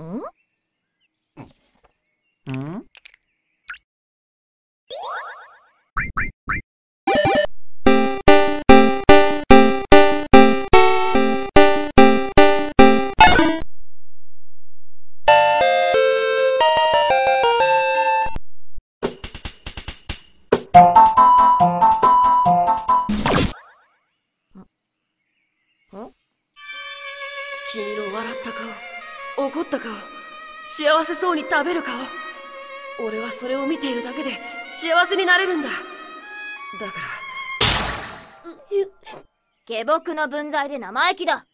ん。ん。君の笑った顔怒った顔幸せそうに食べる顔。俺はそれを見ているだけで幸せになれるんだ。だから。下僕の分際で生意気だ。